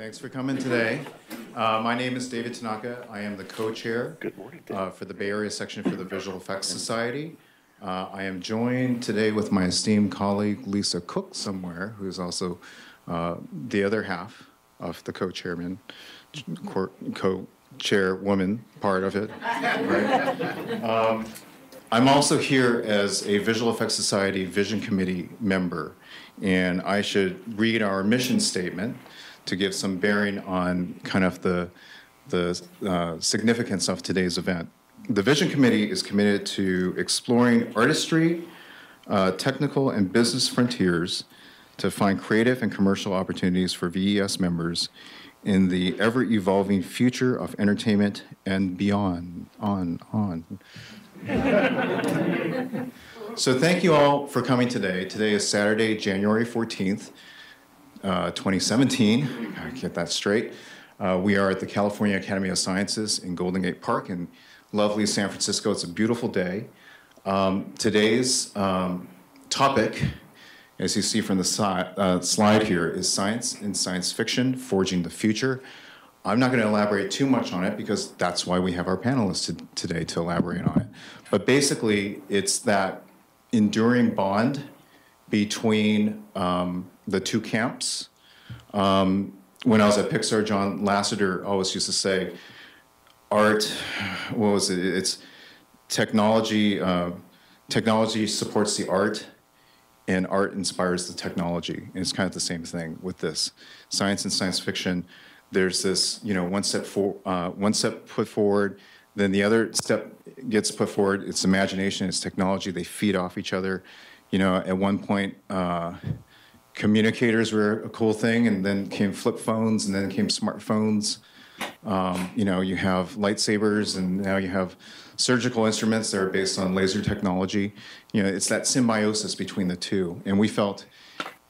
Thanks for coming today. Uh, my name is David Tanaka. I am the co-chair uh, for the Bay Area section for the Visual Effects Society. Uh, I am joined today with my esteemed colleague Lisa Cook somewhere, who is also uh, the other half of the co-chairman, co- co-chairwoman part of it. Right? Um, I'm also here as a Visual Effects Society Vision Committee member, and I should read our mission statement to give some bearing on kind of the, the uh, significance of today's event. The Vision Committee is committed to exploring artistry, uh, technical, and business frontiers to find creative and commercial opportunities for VES members in the ever evolving future of entertainment and beyond. On, on. So thank you all for coming today. Today is Saturday, January 14th, uh, 2017. Gotta get that straight. Uh, we are at the California Academy of Sciences in Golden Gate Park in lovely San Francisco. It's a beautiful day. Um, today's um, topic, as you see from the si- uh, slide here, is science and science fiction, forging the future. I'm not going to elaborate too much on it because that's why we have our panelists to, today to elaborate on it. But basically, it's that enduring bond between um, the two camps. Um, when I was at Pixar, John Lasseter always used to say, art, what was it? It's technology, uh, technology supports the art, and art inspires the technology. And it's kind of the same thing with this. Science and science fiction, there's this, you know, one step for, uh, one step put forward, then the other step gets put forward. It's imagination, it's technology. They feed off each other. You know, at one point, uh, communicators were a cool thing, and then came flip phones, and then came smartphones. Um, you know, you have lightsabers, and now you have surgical instruments that are based on laser technology. You know, it's that symbiosis between the two, and we felt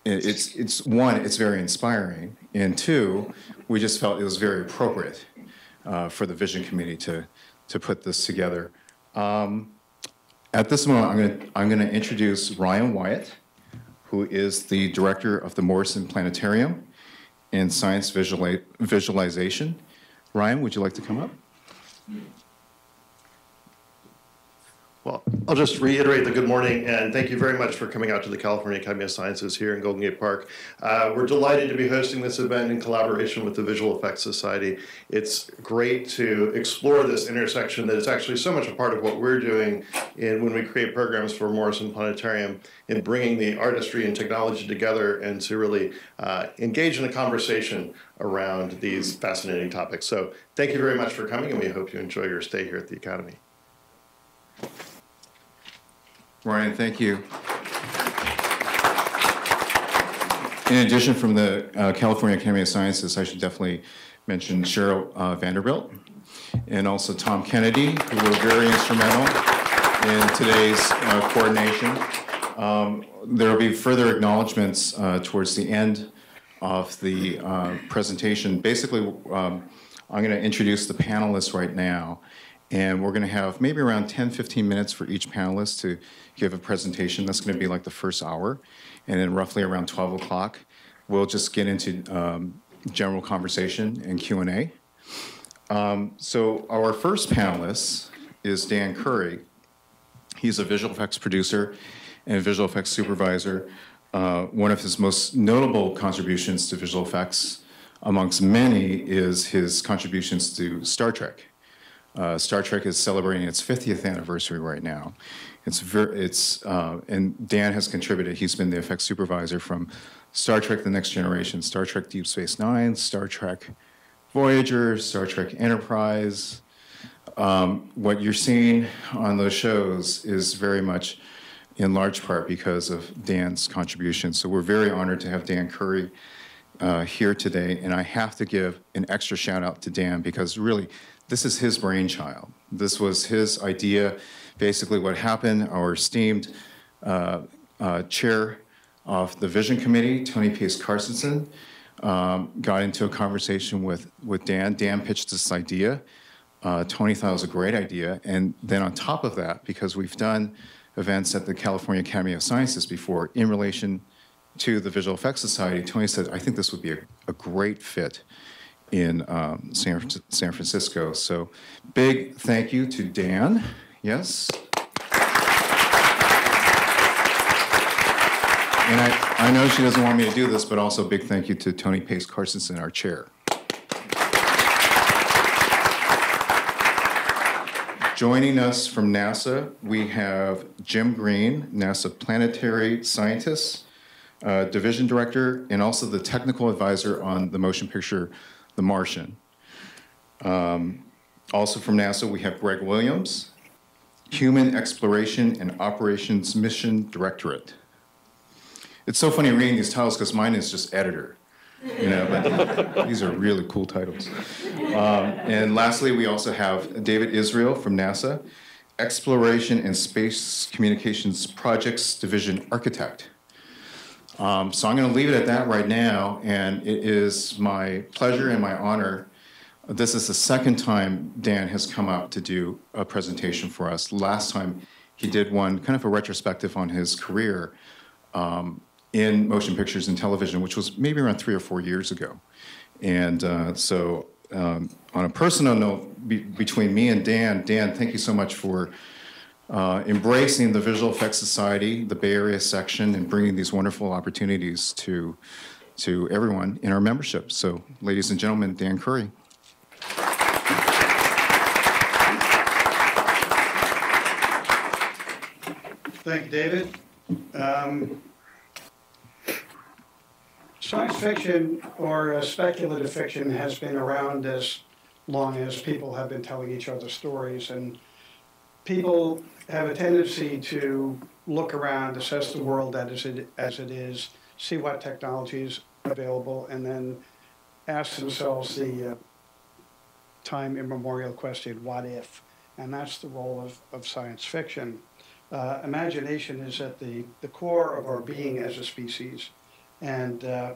it's it's one, it's very inspiring, and two, we just felt it was very appropriate uh, for the vision committee to to put this together. Um, at this moment, I'm going to I'm going to introduce Ryan Wyatt, who is the director of the Morrison Planetarium and Science Visuali- Visualization. Ryan, would you like to come up? Well, I'll just reiterate the good morning and thank you very much for coming out to the California Academy of Sciences here in Golden Gate Park. Uh, we're delighted to be hosting this event in collaboration with the Visual Effects Society. It's great to explore this intersection that is actually so much a part of what we're doing in when we create programs for Morrison Planetarium in bringing the artistry and technology together and to really uh, engage in a conversation around these fascinating topics. So thank you very much for coming and we hope you enjoy your stay here at the Academy. Ryan, thank you. In addition, from the uh, California Academy of Sciences, I should definitely mention Cheryl uh, Vanderbilt and also Tom Kennedy, who were very instrumental in today's uh, coordination. Um, there will be further acknowledgments uh, towards the end of the uh, presentation. Basically, um, I'm going to introduce the panelists right now, and we're going to have maybe around 10, 15 minutes for each panelist to give a presentation. That's going to be like the first hour. And then roughly around 12 o'clock, we'll just get into um, general conversation and Q&A. Um, so our first panelist is Dan Curry. He's a visual effects producer and visual effects supervisor. Uh, one of his most notable contributions to visual effects, amongst many, is his contributions to Star Trek. Uh, Star Trek is celebrating its 50th anniversary right now. It's ver- it's uh, and Dan has contributed. He's been the effects supervisor from Star Trek: The Next Generation, Star Trek: Deep Space Nine, Star Trek Voyager, Star Trek Enterprise. Um, what you're seeing on those shows is very much, in large part, because of Dan's contribution. So we're very honored to have Dan Curry uh, here today, and I have to give an extra shout out to Dan because really, this is his brainchild. This was his idea. Basically, what happened, our esteemed uh, uh, chair of the Vision Committee, Toni Pace Carstensen, um, got into a conversation with, with Dan. Dan pitched this idea. Uh, Toni thought it was a great idea. And then on top of that, because we've done events at the California Academy of Sciences before in relation to the Visual Effects Society, Toni said, I think this would be a, a great fit in um, San, San Francisco. So big thank you to Dan. Yes. And I, I know she doesn't want me to do this, but also big thank you to Toni Pace Carstensen, our chair. Joining us from NASA, we have Jim Green, NASA planetary scientist, uh, division director, and also the technical advisor on the motion picture The Martian. Um, also from NASA, we have Greg Williams, Human Exploration and Operations Mission Directorate. It's so funny reading these titles because mine is just editor, you know, but these are really cool titles. Um, and lastly, we also have David Israel from NASA, Exploration and Space Communications Projects Division Architect. Um, so I'm going to leave it at that right now, and it is my pleasure and my honor. This is the second time Dan has come up to do a presentation for us. Last time he did one, kind of a retrospective on his career um, in motion pictures and television, which was maybe around three or four years ago. And uh, so, um, on a personal note, be, between me and Dan, Dan, thank you so much for uh, embracing the Visual Effects Society, the Bay Area section, and bringing these wonderful opportunities to, to everyone in our membership. So, ladies and gentlemen, Dan Curry. Thank you, David. Um, Science fiction or uh, speculative fiction has been around as long as people have been telling each other stories. And people have a tendency to look around, assess the world as it, as it is, see what technology is available, and then ask themselves the uh, time immemorial question, what if? And that's the role of, of science fiction. Uh, imagination is at the, the core of our being as a species. And uh,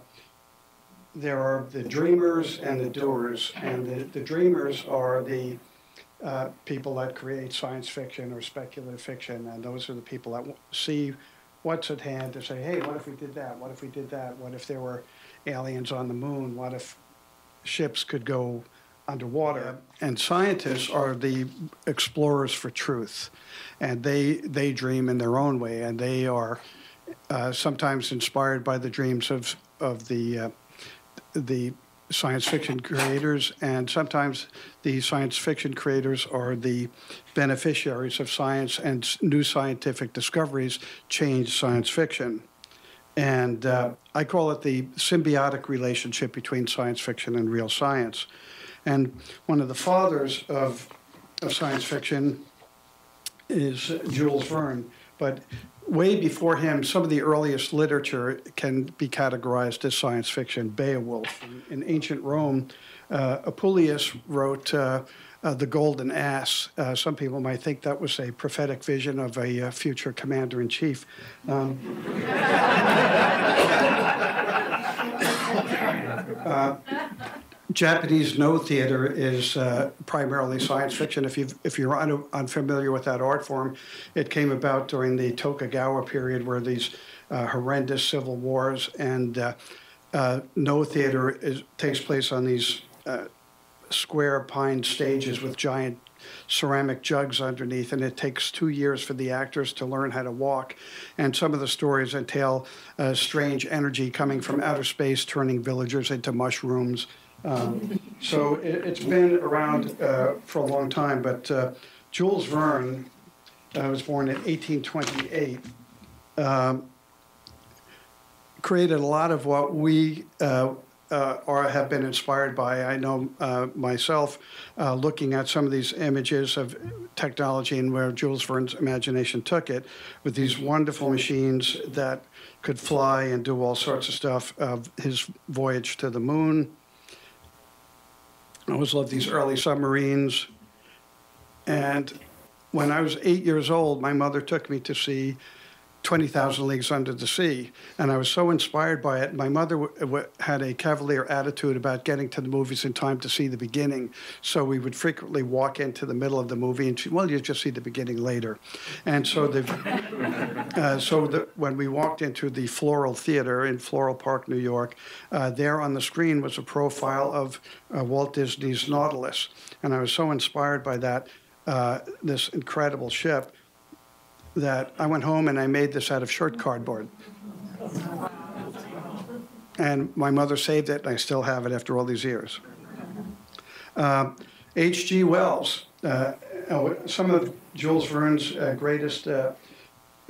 there are the dreamers and the doers. And the, the dreamers are the uh, people that create science fiction or speculative fiction. And those are the people that w- see what's at hand to say, hey, what if we did that? What if we did that? What if there were aliens on the moon? What if ships could go underwater. And scientists are the explorers for truth, and they they dream in their own way, and they are uh, sometimes inspired by the dreams of of the uh, the science fiction creators, and sometimes the science fiction creators are the beneficiaries of science and new scientific discoveries change science fiction. And uh, I call it the symbiotic relationship between science fiction and real science. And one of the fathers of, of science fiction is Jules Verne. But way before him, some of the earliest literature can be categorized as science fiction. Beowulf. In, in ancient Rome, uh, Apuleius wrote uh, uh, The Golden Ass. Uh, some people might think that was a prophetic vision of a uh, future commander in chief. Um, uh, Japanese Noh theater is uh, primarily science fiction. If, you if you're un, unfamiliar with that art form, it came about during the Tokugawa period where these uh, horrendous civil wars and uh, uh Noh theater is, takes place on these uh, square pine stages with giant ceramic jugs underneath, and it takes two years for the actors to learn how to walk. And some of the stories entail uh, strange energy coming from outer space, turning villagers into mushrooms. Um, so it, has been around uh, for a long time, but uh, Jules Verne uh, was born in 1828. Um, created a lot of what we uh, uh, or have been inspired by. I know uh, myself uh, looking at some of these images of technology and where Jules Verne's imagination took it with these wonderful machines that could fly and do all sorts of stuff. Of his voyage to the moon, I always loved these early submarines. And when I was eight years old, my mother took me to see 20,000 Leagues Under the Sea. And I was so inspired by it. My mother had a cavalier attitude about getting to the movies in time to see the beginning. So we would frequently walk into the middle of the movie and she, well, you just see the beginning later. And so the, uh, so the, when we walked into the Floral Theater in Floral Park, New York, uh, there on the screen was a profile of uh, Walt Disney's Nautilus. And I was so inspired by that, uh, this incredible ship that I went home and I made this out of short cardboard. And my mother saved it, and I still have it after all these years. H.G. Wells, uh, uh, some of Jules Verne's uh, greatest uh,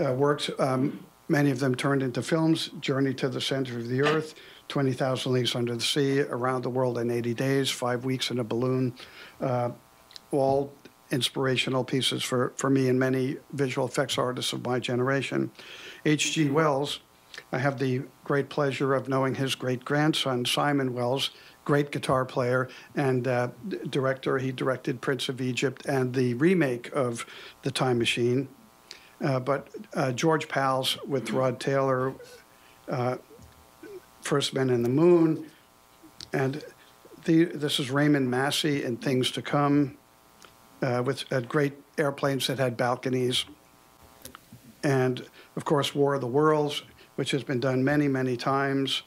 uh, works, um, many of them turned into films Journey to the Center of the Earth, 20,000 Leagues Under the Sea, Around the World in 80 Days, Five Weeks in a Balloon, uh, all inspirational pieces for, for me and many visual effects artists of my generation. H.G. Wells, I have the great pleasure of knowing his great grandson, Simon Wells, great guitar player and uh, director. He directed Prince of Egypt and the remake of The Time Machine. Uh, but uh, George Pal's with Rod Taylor, uh, First Men in the Moon, and the, this is Raymond Massey in Things to Come uh, with had great airplanes that had balconies. And of course, War of the Worlds, which has been done many, many times.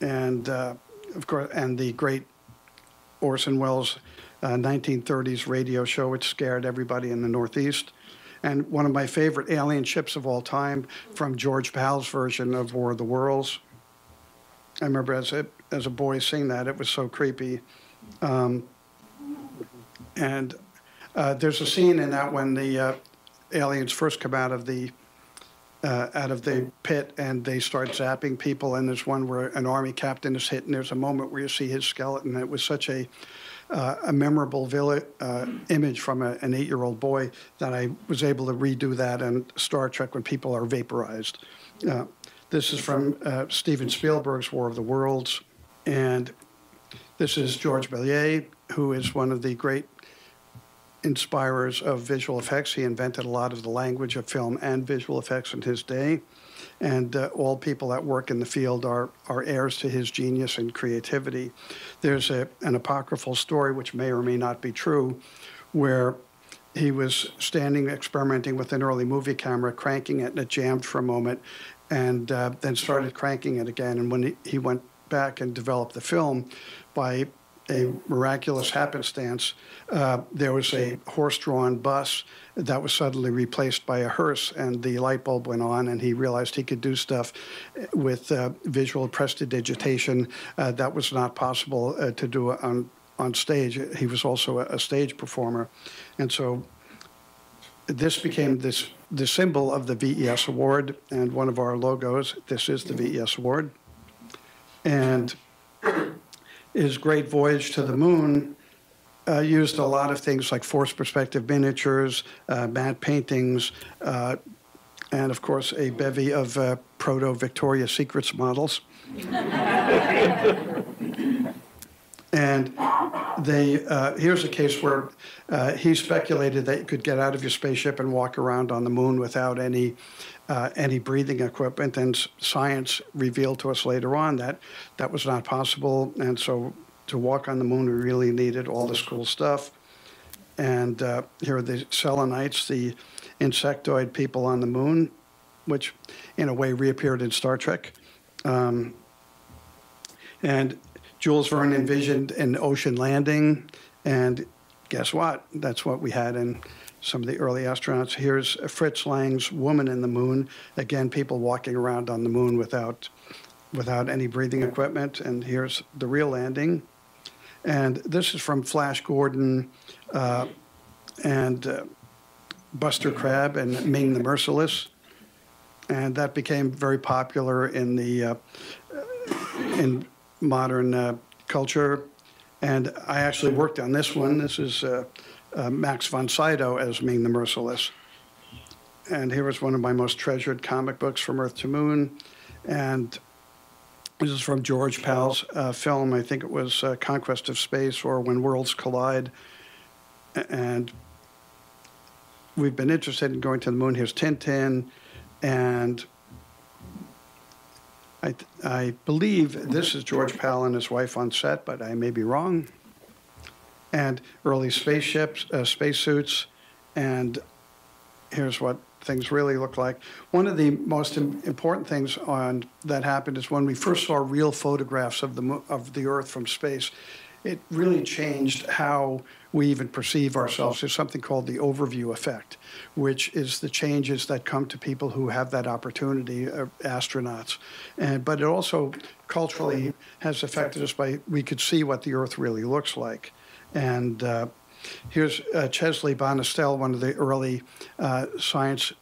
And uh, of course, and the great Orson Welles uh, 1930s radio show, which scared everybody in the Northeast. And one of my favorite alien ships of all time from George Pal's version of War of the Worlds. I remember as a, as a boy seeing that, it was so creepy. Um, and uh, there's a scene in that when the uh, aliens first come out of the uh, out of the pit and they start zapping people. And there's one where an army captain is hit, and there's a moment where you see his skeleton. It was such a uh, a memorable uh, image from a, an eight-year-old boy that I was able to redo that in Star Trek when people are vaporized. Uh, this is from uh, Steven Spielberg's War of the Worlds, and this is George Méliès, who is one of the great inspirers of visual effects. He invented a lot of the language of film and visual effects in his day. And uh, all people that work in the field are, are heirs to his genius and creativity. There's a, an apocryphal story, which may or may not be true, where he was standing experimenting with an early movie camera, cranking it, and it jammed for a moment, and uh, then started cranking it again. And when he, he went back and developed the film, by a miraculous happenstance, uh, there was a horse-drawn bus that was suddenly replaced by a hearse, and the light bulb went on, and he realized he could do stuff with uh, visual prestidigitation uh, that was not possible uh, to do on on stage. He was also a, a stage performer, and so this became this the symbol of the VES award and one of our logos. This is the VES award, and his great voyage to the moon uh, used a lot of things like forced perspective miniatures, uh, matte paintings, uh, and of course a bevy of uh, proto Victoria's Secrets models. and they uh, here's a case where uh, he speculated that you could get out of your spaceship and walk around on the moon without any uh, any breathing equipment. And science revealed to us later on that that was not possible. And so to walk on the moon, we really needed all this cool stuff. And uh, here are the Selenites, the insectoid people on the moon, which in a way reappeared in Star Trek. Um, and Jules Verne envisioned an ocean landing, and guess what? That's what we had in some of the early astronauts. Here's Fritz Lang's Woman in the Moon. Again, people walking around on the moon without without any breathing equipment. And here's the real landing. And this is from Flash Gordon uh, and uh, Buster Crabbe and Ming the Merciless. And that became very popular in the uh, in modern uh, culture. And I actually worked on this one. This is uh, Max von Sydow as Ming the Merciless. And here is one of my most treasured comic books from Earth to Moon. And this is from George Pal's uh, film. I think it was uh, Conquest of Space or When Worlds Collide. And we've been interested in going to the moon. Here's Tintin. And I, I believe this is George Pal and his wife on set, but I may be wrong. And early spaceships, uh, spacesuits, and here's what things really look like. One of the most im- important things on that happened is when we first saw real photographs of the of the Earth from space. It really changed how we even perceive ourselves. There's something called the overview effect, which is the changes that come to people who have that opportunity, uh, astronauts. And but it also culturally has affected us by we could see what the Earth really looks like, and. Uh, Here's uh, Chesley Bonestell, one of the early uh, science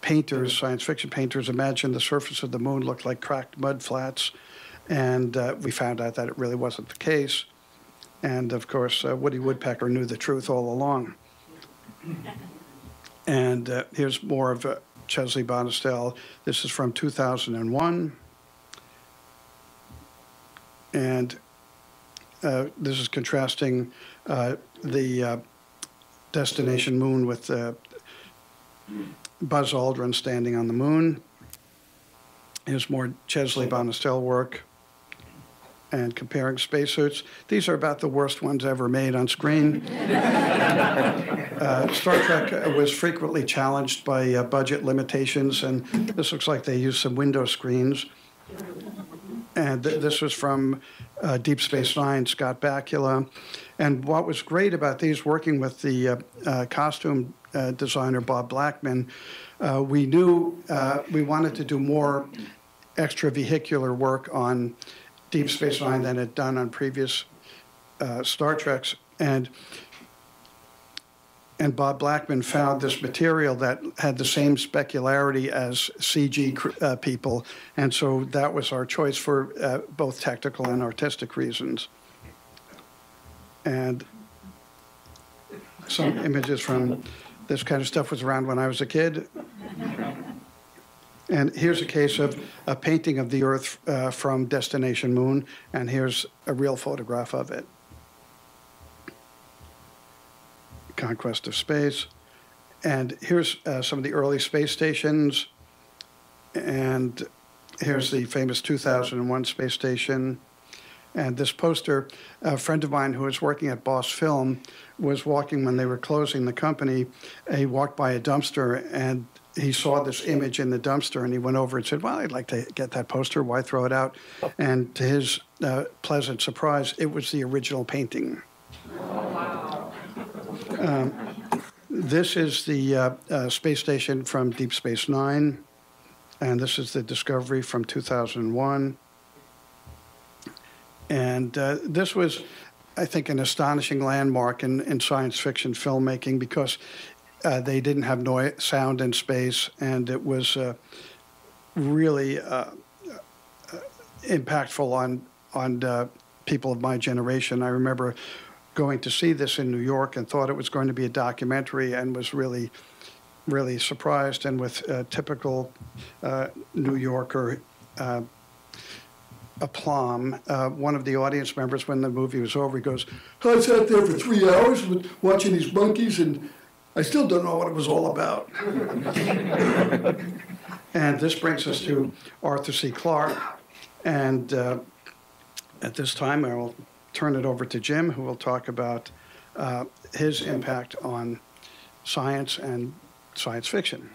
painters, science fiction painters. Imagined the surface of the moon looked like cracked mud flats, and uh, we found out that it really wasn't the case. And of course, uh, Woody Woodpecker knew the truth all along. And uh, here's more of Chesley Bonestell. This is from 2001. And uh, this is contrasting uh, the uh, destination moon with uh, Buzz Aldrin standing on the moon. Here's more Chesley Bonestell work and comparing spacesuits. These are about the worst ones ever made on screen. uh, Star Trek was frequently challenged by uh, budget limitations, and this looks like they used some window screens. And th- this was from uh, Deep Space Nine, Scott Bakula. And what was great about these, working with the uh, uh, costume uh, designer Bob Blackman, uh, we knew uh, we wanted to do more extravehicular work on Deep Space Nine than had done on previous Star Treks. And and Bob Blackman found this material that had the same specularity as CG uh, people, and so that was our choice for uh, both technical and artistic reasons. And some images from this kind of stuff was around when I was a kid. And here's a case of a painting of the Earth uh, from Destination Moon, and here's a real photograph of it. Conquest of Space. And here's uh, some of the early space stations. And here's the famous 2001 space station. And this poster, a friend of mine who was working at Boss Film was walking when they were closing the company. He walked by a dumpster and he saw this image in the dumpster and he went over and said, Well, I'd like to get that poster. Why throw it out? And to his uh, pleasant surprise, it was the original painting. Um, this is the uh, uh, space station from Deep Space Nine, and this is the Discovery from 2001. And uh, this was, I think, an astonishing landmark in, in science fiction filmmaking because uh, they didn't have noise, sound in space, and it was uh, really uh, impactful on on people of my generation. I remember going to see this in New York and thought it was going to be a documentary, and was really really surprised and with uh, typical uh, New Yorker uh, aplomb. Uh, one of the audience members, when the movie was over, he goes, I sat there for three hours watching these monkeys, and I still don't know what it was all about. and this brings us to Arthur C. Clarke. And uh, at this time, I will turn it over to Jim, who will talk about uh, his impact on science and science fiction.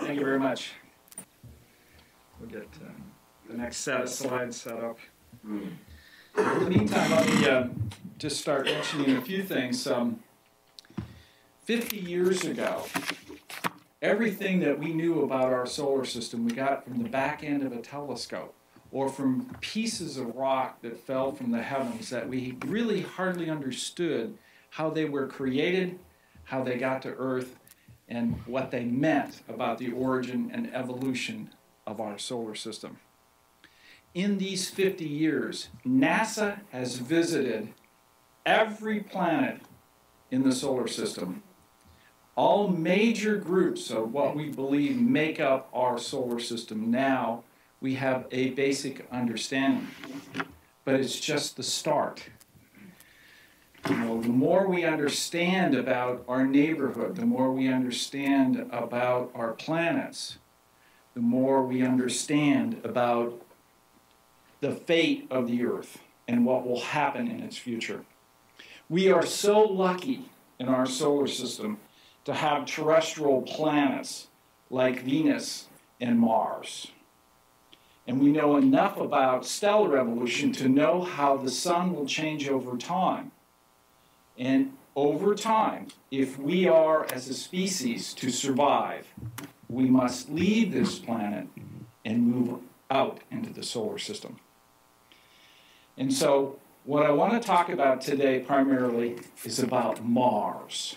Thank you very much. We'll get uh, the next set of slides set up. In the meantime, let me uh, just start mentioning a few things. Um, 50 years ago, everything that we knew about our solar system we got from the back end of a telescope or from pieces of rock that fell from the heavens that we really hardly understood how they were created, how they got to Earth, and what they meant about the origin and evolution of our solar system. In these 50 years, NASA has visited every planet in the solar system. All major groups of what we believe make up our solar system now, we have a basic understanding. but it's just the start. You know, the more we understand about our neighborhood, the more we understand about our planets, the more we understand about the fate of the Earth and what will happen in its future. We are so lucky in our solar system to have terrestrial planets like Venus and Mars. And we know enough about stellar evolution to know how the sun will change over time. And over time, if we are as a species to survive, we must leave this planet and move out into the solar system. And so, what I want to talk about today primarily is about Mars,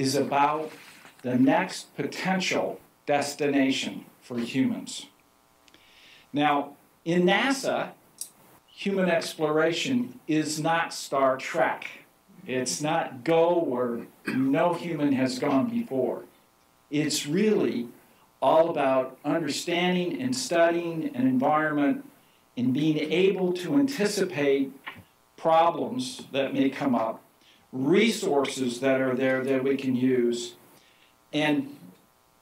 is about the next potential destination for humans. Now, in NASA, human exploration is not Star Trek. It's not go where no human has gone before. It's really all about understanding and studying an environment and being able to anticipate problems that may come up, resources that are there that we can use, and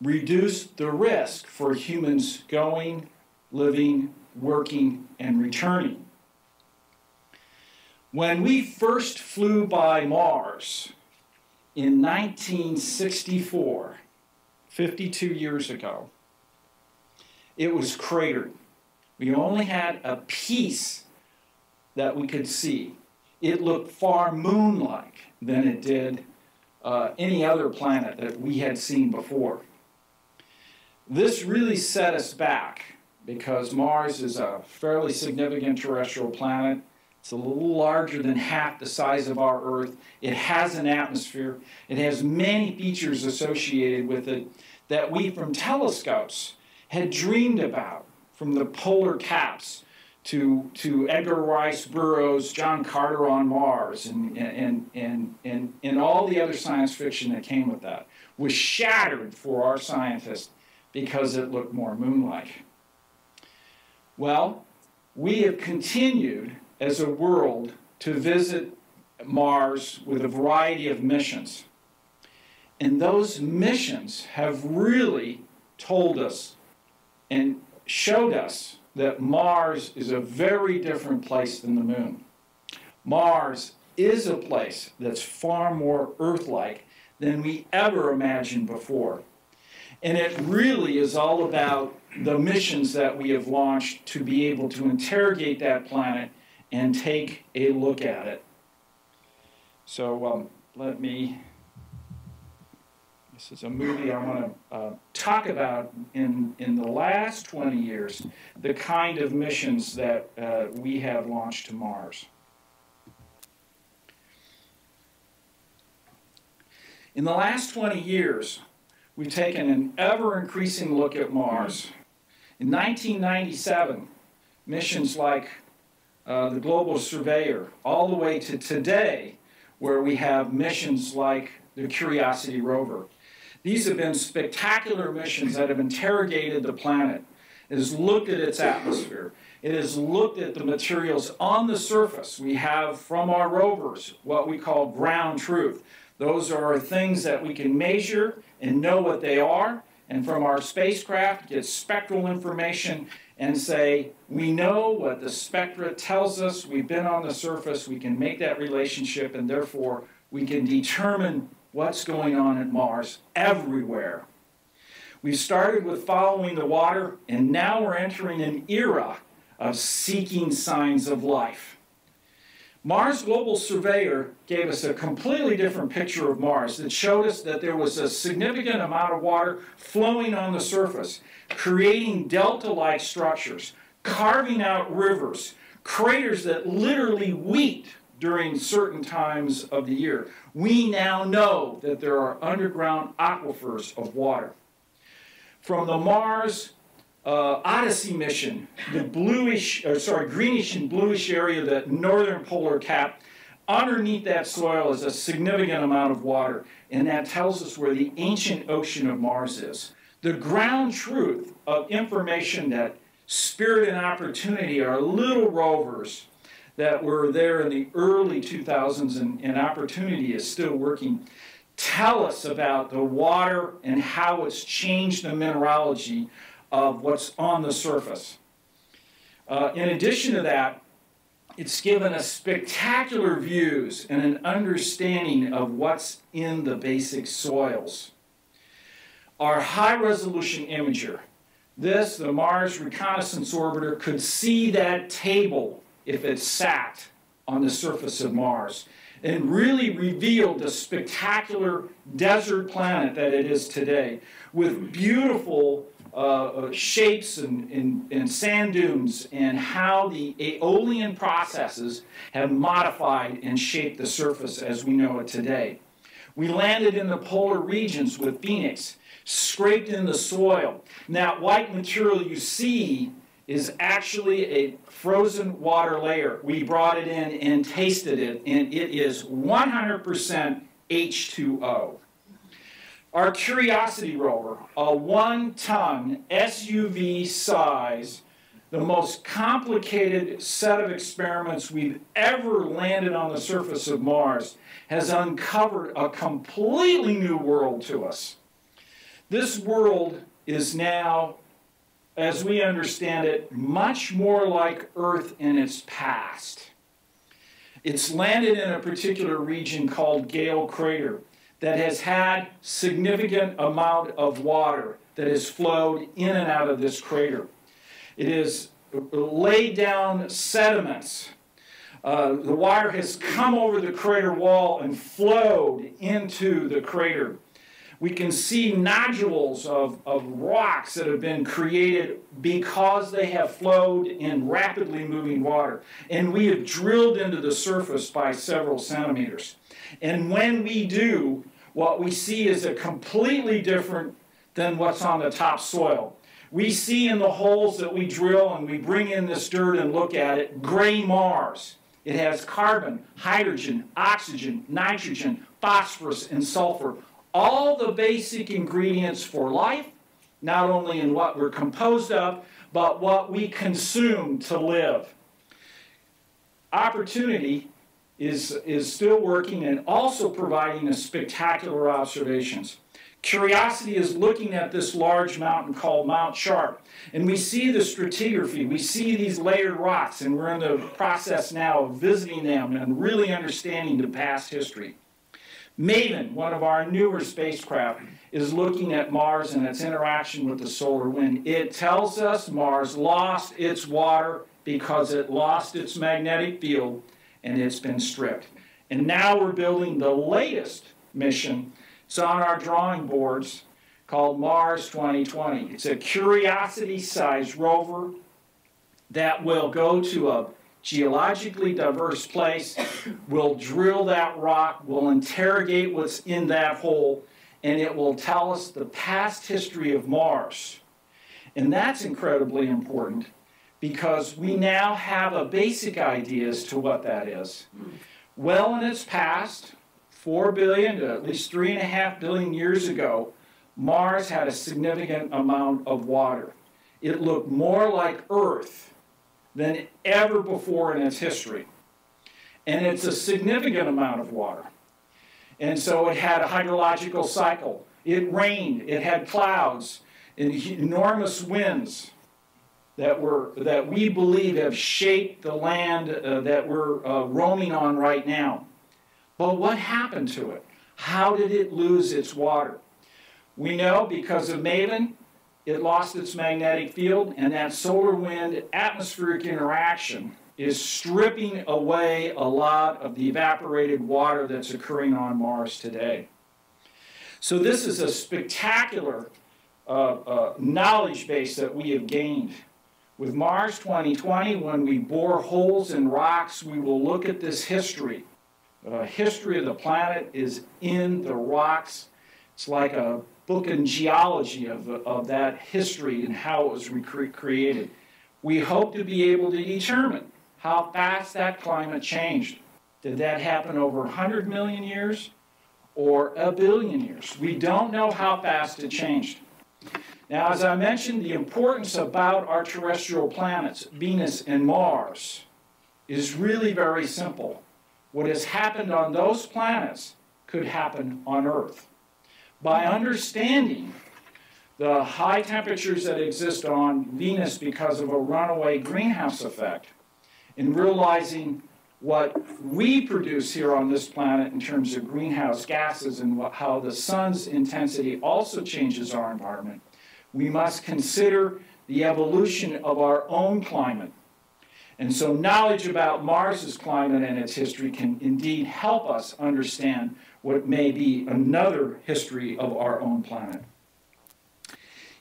reduce the risk for humans going, living, working, and returning. When we first flew by Mars in 1964, 52 years ago, it was cratered. We only had a piece that we could see. It looked far moon like than it did uh, any other planet that we had seen before. This really set us back because Mars is a fairly significant terrestrial planet. It's a little larger than half the size of our Earth. It has an atmosphere. It has many features associated with it that we from telescopes had dreamed about, from the polar caps to, to Edgar Rice Burroughs' John Carter on Mars and, and, and, and, and all the other science fiction that came with that was shattered for our scientists because it looked more moon-like. Well, we have continued as a world to visit Mars with a variety of missions. And those missions have really told us and showed us that Mars is a very different place than the moon. Mars is a place that's far more Earth like than we ever imagined before. And it really is all about the missions that we have launched to be able to interrogate that planet and take a look at it. So um, let me this is a movie I want to uh, talk about in, in the last 20 years, the kind of missions that uh, we have launched to Mars. In the last 20 years, we've taken an ever increasing look at Mars. In 1997, missions like uh, the Global Surveyor, all the way to today, where we have missions like the Curiosity rover. These have been spectacular missions that have interrogated the planet. It has looked at its atmosphere. It has looked at the materials on the surface. We have from our rovers what we call ground truth. Those are things that we can measure and know what they are. And from our spacecraft, get spectral information and say, we know what the spectra tells us. We've been on the surface. We can make that relationship, and therefore we can determine what's going on at Mars everywhere. We started with following the water, and now we're entering an era of seeking signs of life. Mars Global Surveyor gave us a completely different picture of Mars that showed us that there was a significant amount of water flowing on the surface, creating delta like structures, carving out rivers, craters that literally weep during certain times of the year. We now know that there are underground aquifers of water. From the Mars uh, Odyssey mission, the bluish, or sorry, greenish and bluish area, of the northern polar cap, underneath that soil is a significant amount of water, and that tells us where the ancient ocean of Mars is. The ground truth of information that Spirit and Opportunity are little rovers that were there in the early 2000s and, and Opportunity is still working tell us about the water and how it's changed the mineralogy of what's on the surface. Uh, in addition to that, it's given us spectacular views and an understanding of what's in the basic soils. Our high resolution imager, this, the Mars Reconnaissance Orbiter, could see that table if it sat on the surface of Mars and really revealed the spectacular desert planet that it is today with beautiful uh, uh, shapes and, and, and, sand dunes and how the aeolian processes have modified and shaped the surface as we know it today. We landed in the polar regions with Phoenix, scraped in the soil. And that white material you see is actually a frozen water layer. We brought it in and tasted it, and it is 100% H2O. Our Curiosity rover, a one ton SUV size, the most complicated set of experiments we've ever landed on the surface of Mars, has uncovered a completely new world to us. This world is now as we understand it, much more like Earth in its past. It's landed in a particular region called Gale Crater that has had significant amount of water that has flowed in and out of this crater. It has laid down sediments. Uh, the water has come over the crater wall and flowed into the crater we can see nodules of, of rocks that have been created because they have flowed in rapidly moving water. And we have drilled into the surface by several centimeters. And when we do, what we see is a completely different than what's on the top soil. We see in the holes that we drill and we bring in this dirt and look at it, gray Mars. It has carbon, hydrogen, oxygen, nitrogen, phosphorus, and sulfur all the basic ingredients for life, not only in what we're composed of, but what we consume to live. Opportunity is, is still working and also providing us spectacular observations. Curiosity is looking at this large mountain called Mount Sharp, and we see the stratigraphy. We see these layered rocks, and we're in the process now of visiting them and really understanding the past history. MAVEN, one of our newer spacecraft, is looking at Mars and its interaction with the solar wind. It tells us Mars lost its water because it lost its magnetic field and it's been stripped. And now we're building the latest mission. It's on our drawing boards called Mars 2020. It's a Curiosity sized rover that will go to a geologically diverse place. We'll drill that rock, we'll interrogate what's in that hole, and it will tell us the past history of Mars. And that's incredibly important because we now have a basic idea as to what that is. Well, in its past, 4 billion to at least 3.5 billion years ago, Mars had a significant amount of water. It looked more like Earth than ever before in its history. And it's a significant amount of water. And so it had a hydrological cycle. It rained, it had clouds, and enormous winds that, were, that we believe have shaped the land uh, that we're uh, roaming on right now. But what happened to it? How did it lose its water? We know because of Maven, it lost its magnetic field, and that solar wind atmospheric interaction is stripping away a lot of the evaporated water that's occurring on Mars today. So, this is a spectacular uh, uh, knowledge base that we have gained. With Mars 2020, when we bore holes in rocks, we will look at this history. The uh, history of the planet is in the rocks. It's like a book in geology of, of that history and how it was created. We hope to be able to determine how fast that climate changed. Did that happen over 100 million years or a billion years? We don't know how fast it changed. Now, as I mentioned, the importance about our terrestrial planets, Venus and Mars, is really very simple. What has happened on those planets could happen on Earth. By understanding the high temperatures that exist on Venus because of a runaway greenhouse effect, and realizing what we produce here on this planet in terms of greenhouse gases and what, how the sun's intensity also changes our environment, we must consider the evolution of our own climate. And so, knowledge about Mars's climate and its history can indeed help us understand what may be another history of our own planet.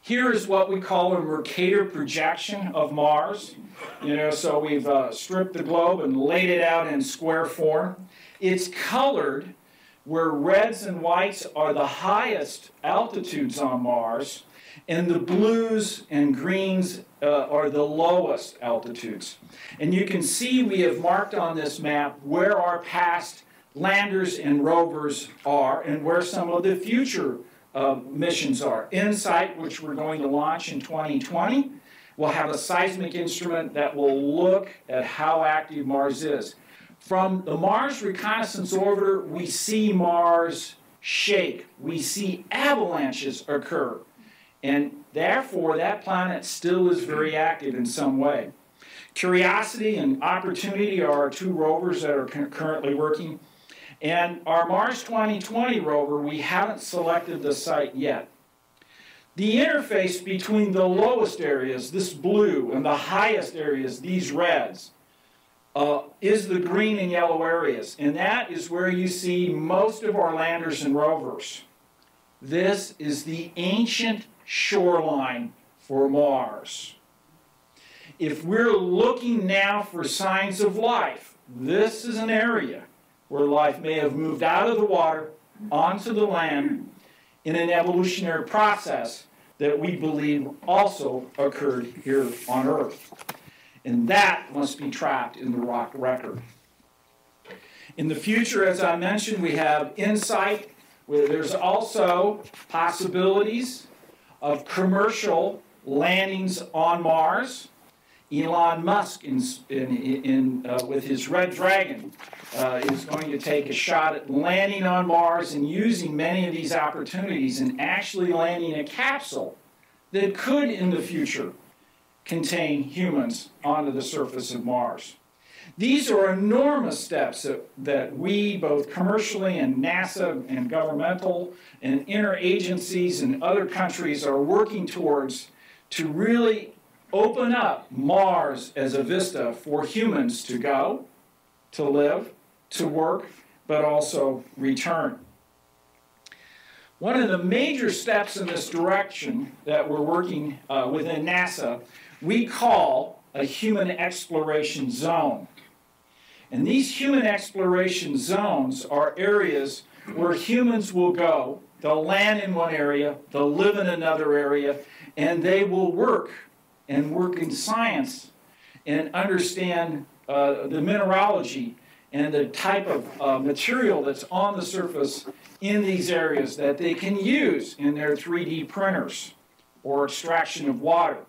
Here is what we call a Mercator projection of Mars. You know, so we've uh, stripped the globe and laid it out in square form. It's colored where reds and whites are the highest altitudes on Mars, and the blues and greens uh, are the lowest altitudes. And you can see we have marked on this map where our past landers and rovers are and where some of the future uh, missions are. InSight, which we're going to launch in 2020, will have a seismic instrument that will look at how active Mars is. From the Mars Reconnaissance Orbiter, we see Mars shake. We see avalanches occur. And therefore, that planet still is very active in some way. Curiosity and Opportunity are our two rovers that are currently working. And our Mars 2020 rover, we haven't selected the site yet. The interface between the lowest areas, this blue, and the highest areas, these reds, uh, is the green and yellow areas. And that is where you see most of our landers and rovers. This is the ancient shoreline for Mars. If we're looking now for signs of life, this is an area where life may have moved out of the water onto the land in an evolutionary process that we believe also occurred here on Earth. And that must be tracked in the rock record. In the future, as I mentioned, we have InSight, where there's also possibilities of commercial landings on Mars. Elon Musk, in, in, in uh, with his Red Dragon, uh, is going to take a shot at landing on Mars and using many of these opportunities and actually landing a capsule that could, in the future, contain humans onto the surface of Mars. These are enormous steps that, that we, both commercially and NASA and governmental and interagencies and other countries, are working towards to really open up Mars as a vista for humans to go, to live, to work, but also return. One of the major steps in this direction that we're working uh, within NASA, we call a human exploration zone. And these human exploration zones are areas where humans will go, they'll land in one area, they'll live in another area, and they will work and work in science and understand uh, the mineralogy and the type of uh, material that's on the surface in these areas that they can use in their 3D printers or extraction of water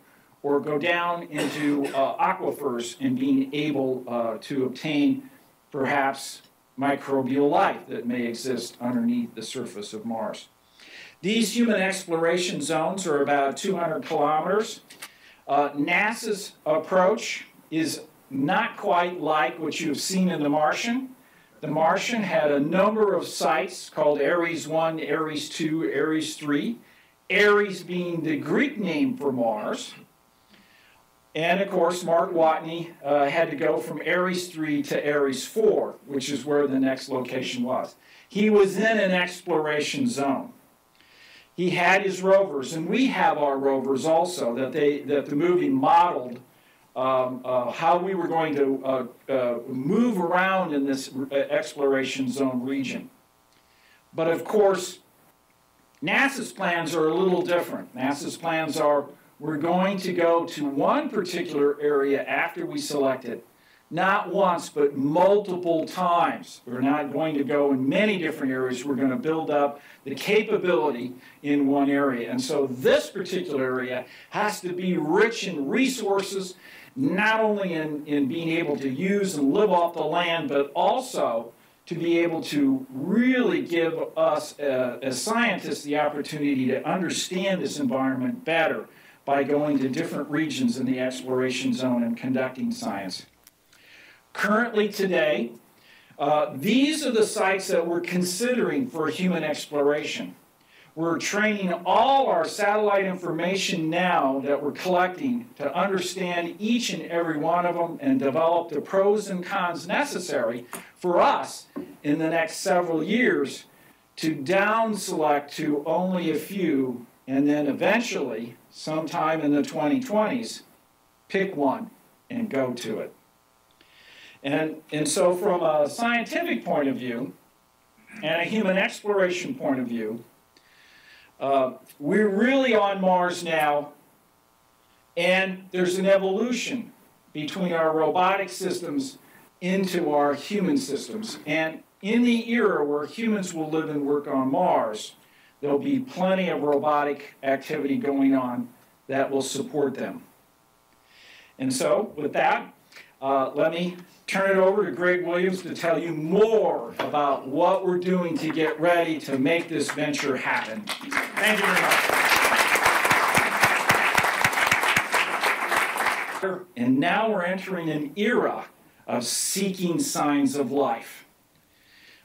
or go down into uh, aquifers and being able uh, to obtain perhaps microbial life that may exist underneath the surface of Mars. These human exploration zones are about 200 kilometers uh, NASA's approach is not quite like what you've seen in The Martian. The Martian had a number of sites called Ares 1, Ares 2, Ares 3. Ares being the Greek name for Mars. And of course, Mark Watney uh, had to go from Ares 3 to Ares 4, which is where the next location was. He was in an exploration zone he had his rovers, and we have our rovers also that they that the movie modeled um, uh, how we were going to uh, uh, move around in this uh, exploration zone region. But of course, NASA's plans are a little different. NASA's plans are we're going to go to one particular area after we select it not once, but multiple times. We're not going to go in many different areas. We're going to build up the capability in one area. And so this particular area has to be rich in resources. not only in, in being able to use and live off the land, but also to be able to really give us uh, as scientists the opportunity to understand this environment better by going to different regions in the exploration zone and conducting science. Currently today, uh, these are the sites that we're considering for human exploration. We're training all our satellite information now that we're collecting to understand each and every one of them and develop the pros and cons necessary for us in the next several years to down select to only a few and then eventually, sometime in the 2020s, pick one and go to it. And, and so, from a scientific point of view and a human exploration point of view, uh, we're really on Mars now, and there's an evolution between our robotic systems into our human systems. And in the era where humans will live and work on Mars, there'll be plenty of robotic activity going on that will support them. And so, with that, uh, let me turn it over to Greg Williams to tell you more about what we're doing to get ready to make this venture happen. Thank you very much. And now we're entering an era of seeking signs of life.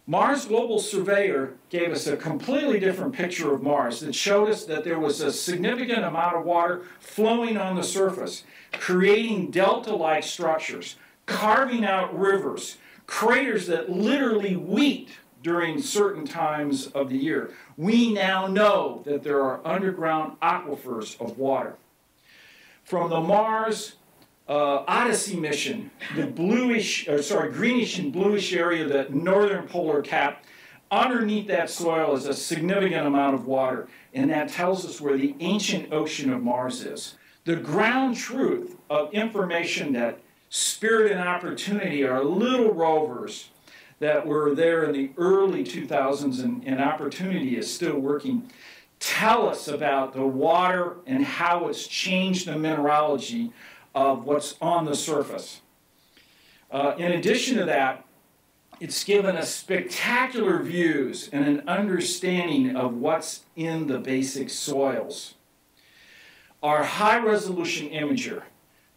Mars Global Surveyor gave us a completely different picture of Mars that showed us that there was a significant amount of water flowing on the surface, creating delta-like structures carving out rivers, craters that literally weep during certain times of the year. We now know that there are underground aquifers of water. From the Mars uh, Odyssey mission, the bluish, or sorry, greenish and bluish area, the northern polar cap, underneath that soil is a significant amount of water, and that tells us where the ancient ocean of Mars is. The ground truth of information that Spirit and Opportunity are little rovers that were there in the early 2000s, and, and Opportunity is still working. Tell us about the water and how it's changed the mineralogy of what's on the surface. Uh, in addition to that, it's given us spectacular views and an understanding of what's in the basic soils. Our high resolution imager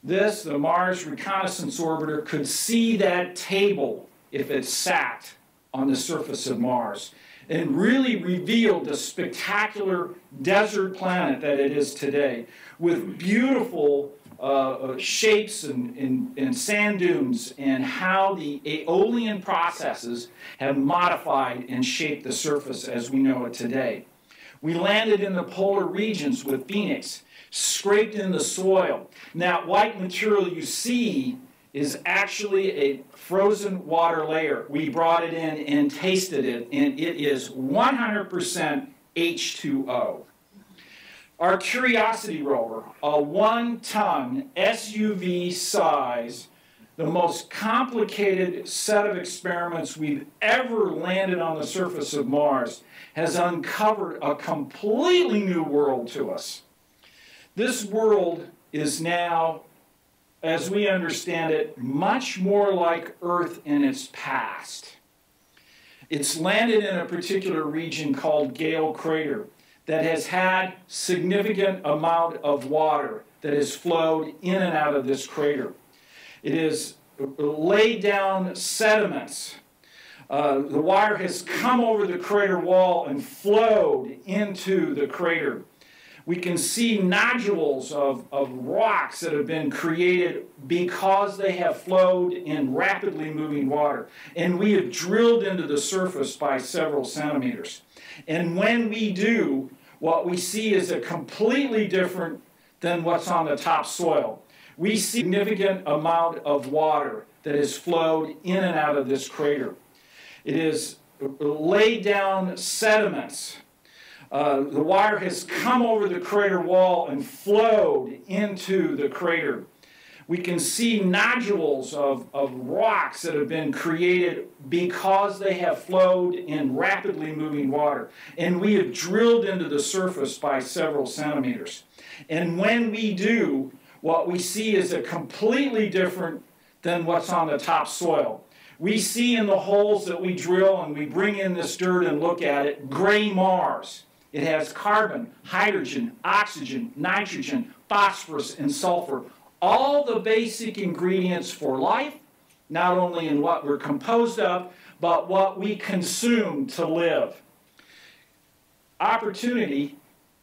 this, the Mars Reconnaissance Orbiter, could see that table if it sat on the surface of Mars and really revealed the spectacular desert planet that it is today with beautiful uh, uh, shapes and, and, and, sand dunes and how the aeolian processes have modified and shaped the surface as we know it today. We landed in the polar regions with Phoenix scraped in the soil. Now, white material you see is actually a frozen water layer. We brought it in and tasted it, and it is 100% H2O. Our Curiosity rover, a one ton SUV size, the most complicated set of experiments we've ever landed on the surface of Mars, has uncovered a completely new world to us. This world is now, as we understand it, much more like Earth in its past. It's landed in a particular region called Gale Crater that has had significant amount of water that has flowed in and out of this crater. It has laid down sediments. Uh, the water has come over the crater wall and flowed into the crater we can see nodules of, of rocks that have been created because they have flowed in rapidly moving water. And we have drilled into the surface by several centimeters. And when we do, what we see is a completely different than what's on the top soil. We see significant amount of water that has flowed in and out of this crater. It is laid down sediments uh, the water has come over the crater wall and flowed into the crater. We can see nodules of, of rocks that have been created because they have flowed in rapidly moving water. And we have drilled into the surface by several centimeters. And when we do, what we see is a completely different than what's on the top soil. We see in the holes that we drill and we bring in this dirt and look at it, gray Mars. It has carbon, hydrogen, oxygen, nitrogen, phosphorus, and sulfur. All the basic ingredients for life, not only in what we're composed of, but what we consume to live. Opportunity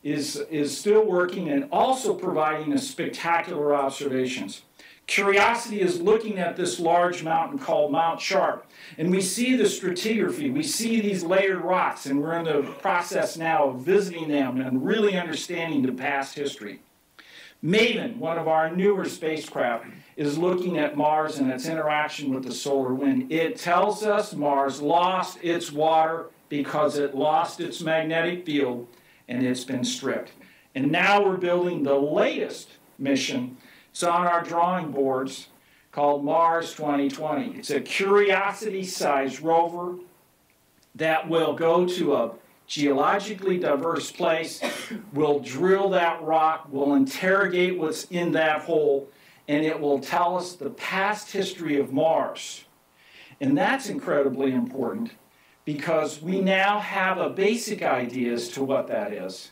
is, is still working and also providing us spectacular observations. Curiosity is looking at this large mountain called Mount Sharp, and we see the stratigraphy. We see these layered rocks, and we're in the process now of visiting them and really understanding the past history. MAVEN, one of our newer spacecraft, is looking at Mars and its interaction with the solar wind. It tells us Mars lost its water because it lost its magnetic field and it's been stripped. And now we're building the latest mission it's on our drawing boards called Mars 2020. It's a curiosity sized rover that will go to a geologically diverse place, We'll drill that rock, we'll interrogate what's in that hole, and it will tell us the past history of Mars. And that's incredibly important because we now have a basic idea as to what that is.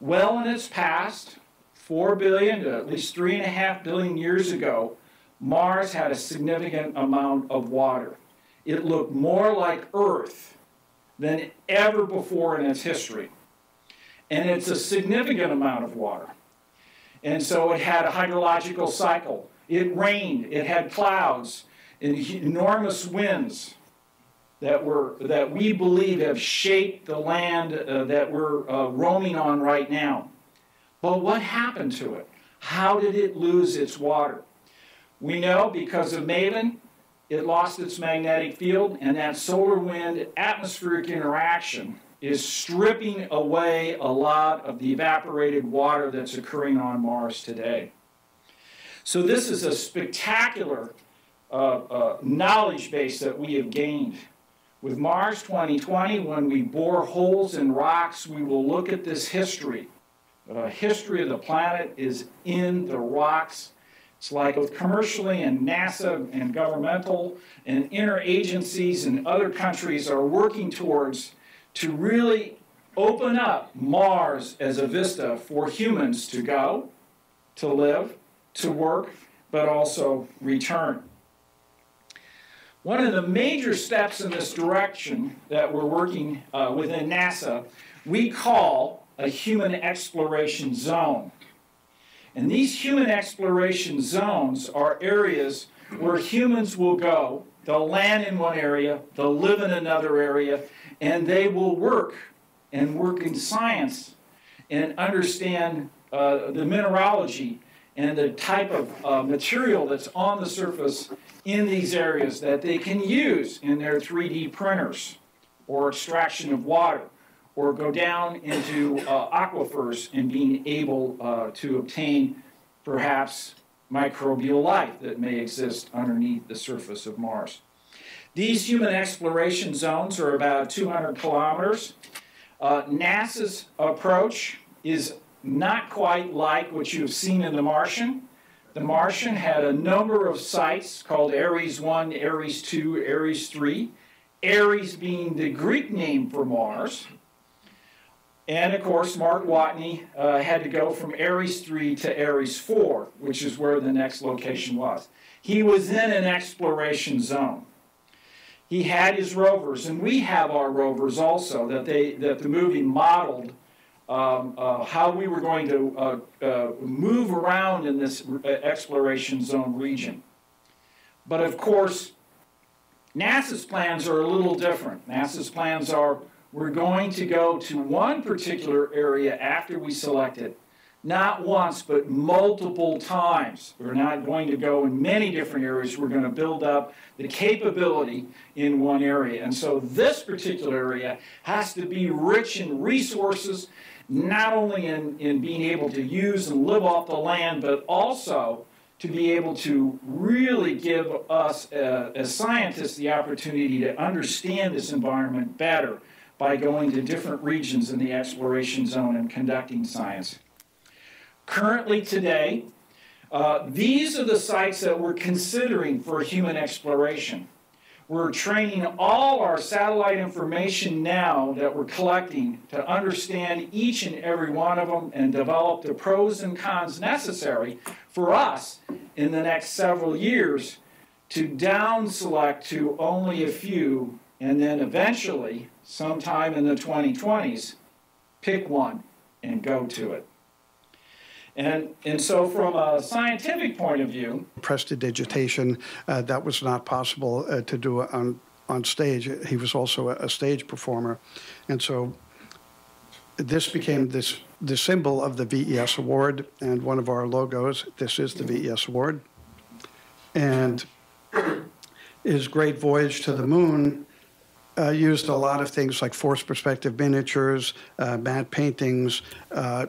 Well in its past, 4 billion to at least 3.5 billion years ago, Mars had a significant amount of water. It looked more like Earth than ever before in its history. And it's a significant amount of water. And so it had a hydrological cycle. It rained, it had clouds, and enormous winds that, were, that we believe have shaped the land uh, that we're uh, roaming on right now. But what happened to it? How did it lose its water? We know because of MAVEN, it lost its magnetic field, and that solar wind atmospheric interaction is stripping away a lot of the evaporated water that's occurring on Mars today. So, this is a spectacular uh, uh, knowledge base that we have gained. With Mars 2020, when we bore holes in rocks, we will look at this history uh, history of the planet is in the rocks. It's like both commercially and NASA and governmental and interagencies and other countries are working towards to really open up Mars as a vista for humans to go, to live, to work, but also return. One of the major steps in this direction that we're working uh, within NASA, we call a human exploration zone. And these human exploration zones are areas where humans will go, they'll land in one area, they'll live in another area, and they will work and work in science and understand uh, the mineralogy and the type of uh, material that's on the surface in these areas that they can use in their 3D printers or extraction of water or go down into uh, aquifers and being able uh, to obtain perhaps microbial life that may exist underneath the surface of Mars. These human exploration zones are about 200 kilometers. Uh, NASA's approach is not quite like what you've seen in The Martian. The Martian had a number of sites called Ares 1, Ares 2, Ares 3. Ares being the Greek name for Mars, and of course, Mark Watney uh, had to go from Ares 3 to Ares 4, which is where the next location was. He was in an exploration zone. He had his rovers, and we have our rovers also that, they, that the movie modeled um, uh, how we were going to uh, uh move around in this uh, exploration zone region. But of course, NASA's plans are a little different. NASA's plans are we're going to go to one particular area after we select it, not once, but multiple times. We're not going to go in many different areas. We're going to build up the capability in one area. And so this particular area has to be rich in resources, not only in, in being able to use and live off the land, but also to be able to really give us uh, as scientists the opportunity to understand this environment better by going to different regions in the exploration zone and conducting science. Currently, today, Uh, these are the sites that we're considering for human exploration. We're training all our satellite information now that we're collecting to understand each and every one of them and develop the pros and cons necessary for us in the next several years to down select to only a few and then eventually, sometime in the 2020s, pick one and go to it. And, and so, from a scientific point of view, prestidigitation, uh, that was not possible uh, to do on, on stage. He was also a, a, stage performer. And so this became this the symbol of the VES award and one of our logos. This is the VES award. And his great voyage to the moon uh, used a lot of things like force perspective miniatures, uh, matte paintings, uh,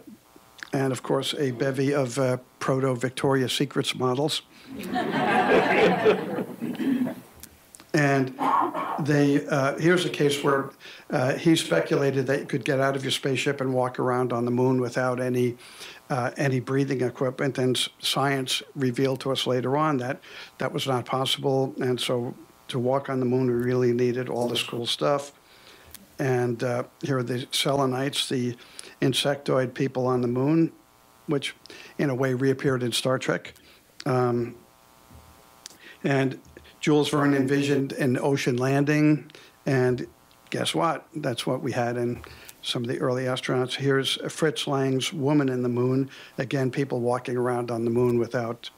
and of course a bevy of uh, proto Victoria Secrets models. and they uh, here's a case where uh, he speculated that you could get out of your spaceship and walk around on the moon without any any breathing equipment. And science revealed to us later on that that was not possible. And so to walk on the moon, we really needed all this cool stuff. And uh, here are the Selenites, the insectoid people on the moon, which in a way reappeared in Star Trek. Um, and Jules Verne envisioned an ocean landing, and guess what? That's what we had in some of the early astronauts. Here's Fritz Lang's Woman in the Moon. Again, people walking around on the moon without,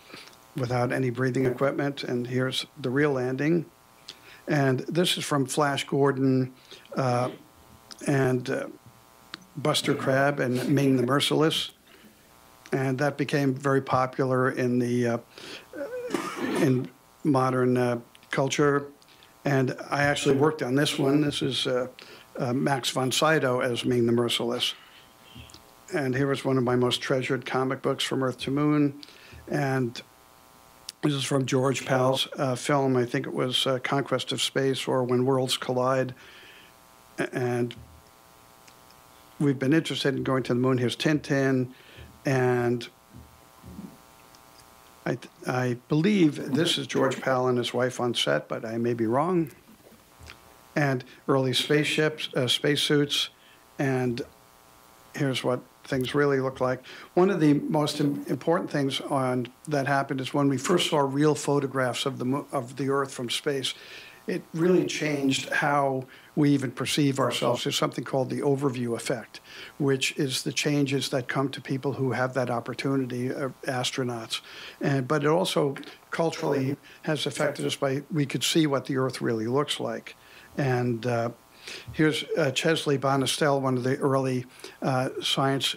without any breathing equipment. And here's the real landing. And this is from Flash Gordon uh, and uh, Buster Crabbe and Ming the Merciless, and that became very popular in the uh, in modern uh, culture. And I actually worked on this one. This is uh, uh, Max von Sydow as Ming the Merciless. And here was one of my most treasured comic books from Earth to Moon. And this is from George Pal's uh, film. I think it was uh, Conquest of Space or When Worlds Collide. And we've been interested in going to the moon. Here's Tintin, and I, I believe this is George Pal and his wife on set, but I may be wrong. And early spaceships, uh, spacesuits, and here's what things really look like. One of the most important things on that happened is when we first saw real photographs of the of the Earth from space. It really changed how we even perceive ourselves. There's something called the overview effect, which is the changes that come to people who have that opportunity, uh, astronauts. And, but it also culturally has affected us by we could see what the Earth really looks like. And uh, here's uh, Chesley Bonestell, one of the early uh, science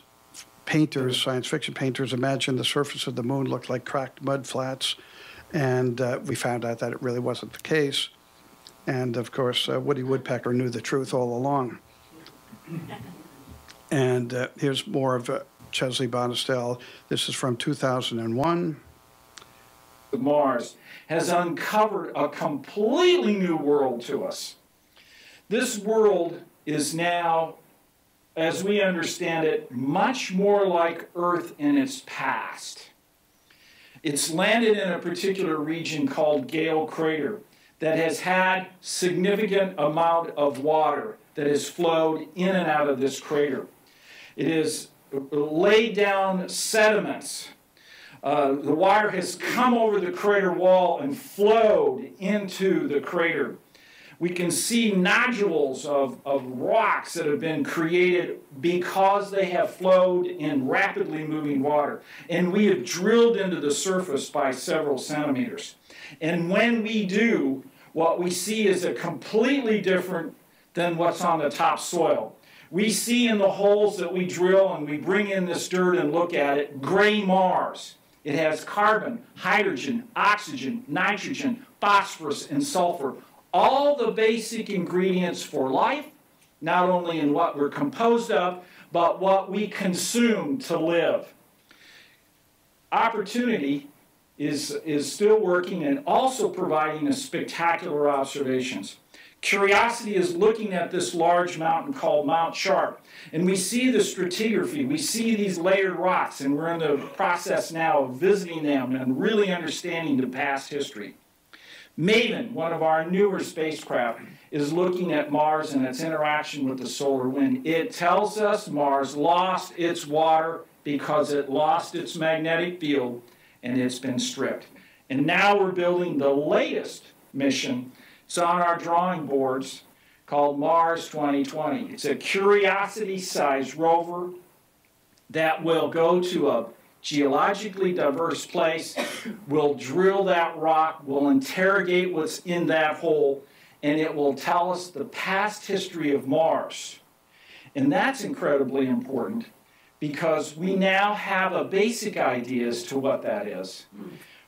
painters, science fiction painters, imagined the surface of the moon looked like cracked mud flats. And uh, we found out that it really wasn't the case. And of course, uh, Woody Woodpecker knew the truth all along. And uh, here's more of uh, Chesley Bonestell. This is from 2001. Mars has uncovered a completely new world to us. This world is now, as we understand it, much more like Earth in its past. It's landed in a particular region called Gale Crater that has had significant amount of water that has flowed in and out of this crater. It has laid down sediments. Uh, the water has come over the crater wall and flowed into the crater. We can see nodules of, of rocks that have been created because they have flowed in rapidly moving water. And we have drilled into the surface by several centimeters. And when we do, what we see is a completely different than what's on the top soil. We see in the holes that we drill and we bring in this dirt and look at it, gray Mars. It has carbon, hydrogen, oxygen, nitrogen, phosphorus, and sulfur. All the basic ingredients for life, not only in what we're composed of, but what we consume to live. Opportunity is, is still working and also providing us spectacular observations. Curiosity is looking at this large mountain called Mount Sharp, and we see the stratigraphy. We see these layered rocks, and we're in the process now of visiting them and really understanding the past history. MAVEN, one of our newer spacecraft, is looking at Mars and its interaction with the solar wind. It tells us Mars lost its water because it lost its magnetic field and it's been stripped. And now we're building the latest mission. It's on our drawing boards called Mars 2020. It's a curiosity sized rover that will go to a geologically diverse place. We'll drill that rock, we'll interrogate what's in that hole, and it will tell us the past history of Mars. And that's incredibly important because we now have a basic idea as to what that is.